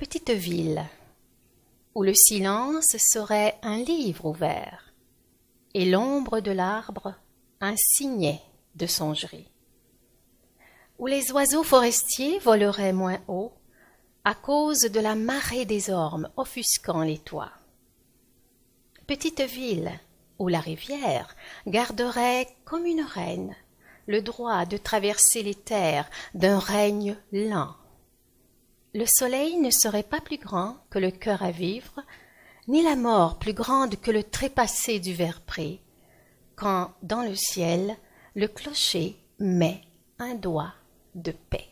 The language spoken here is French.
Petite ville où le silence serait un livre ouvert et l'ombre de l'arbre un signet de songerie, où les oiseaux forestiers voleraient moins haut à cause de la marée des ormes offusquant les toits. Petite ville où la rivière garderait comme une reine le droit de traverser les terres d'un règne lent. Le soleil ne serait pas plus grand que le cœur à vivre, ni la mort plus grande que le trépassé du pré, quand dans le ciel le clocher met un doigt de paix.